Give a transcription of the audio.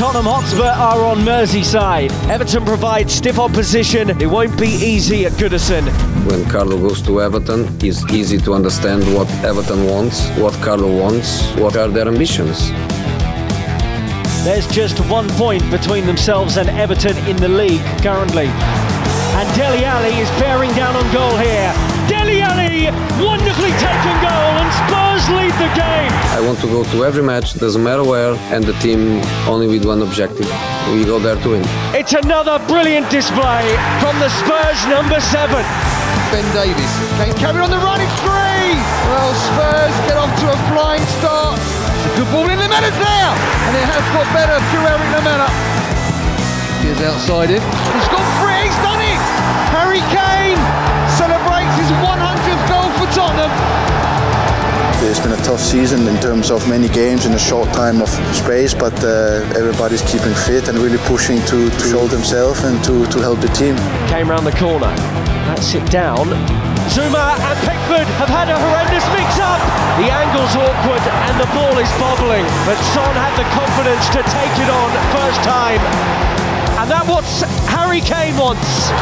Tottenham Hotspur are on Merseyside. Everton provide stiff opposition. It won't be easy at Goodison. When Carlo goes to Everton, it's easy to understand what Everton wants, what Carlo wants, what are their ambitions. There's just one point between themselves and Everton in the league currently. And Dele Alli is bearing down on goal here. Want to go to every match, doesn't matter where, and the team only with one objective. We go there to win. It's another brilliant display from the Spurs number seven. Ben Davies. Kane carried on the run, it's three! Well, Spurs get off to a flying start. It's a good ball in, the Lamela's there! And it has got better through Erik Lamela. Here's outside him. He's got It's been a tough season in terms of many games in a short time of space, but uh, everybody's keeping fit and really pushing to, to show themselves and to, to help the team. Came round the corner. That's it down. Zouma and Pickford have had a horrendous mix-up. The angle's awkward and the ball is bobbling, but Son had the confidence to take it on first time. And that's what Harry Kane wants.